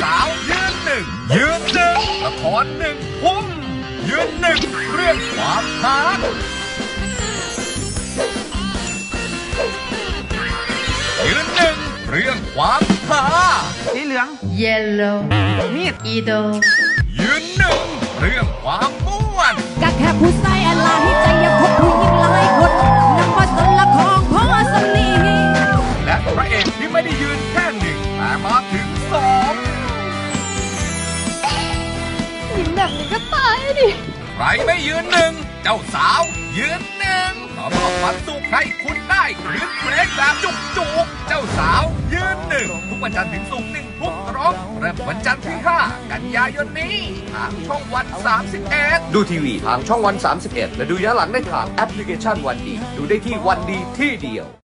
สาว ยืนหนึ่งยืนหนึ่งละครหนึ่งพุ่มยืนหนึ่งเรื่องความหายืนหนึ่งเรื่องความหาสีเหลือง yellow มีด idol ยืนหนึ่งเรื่องความม่ แบบนี้ก็ตายดิ ใครไม่ยืนหนึ่ง เจ้าสาวยืนหนึ่งขอมอบความสุขให้คุณได้หรือเพลงแบบจุกจุกๆเจ้าสาวยืนหนึ่ง ทุกวันจันทร์ถึงศุกร์หนึ่งทุ่มตรงเริ่มวันจันทร์ที่ 5 กันยายนนี้ ทางช่องวัน 31 ดูทีวีทางช่องวัน 31 และดูย้อนหลังได้ทางแอปพลิเคชันวันดี ดูได้ที่วันดีที่เดียว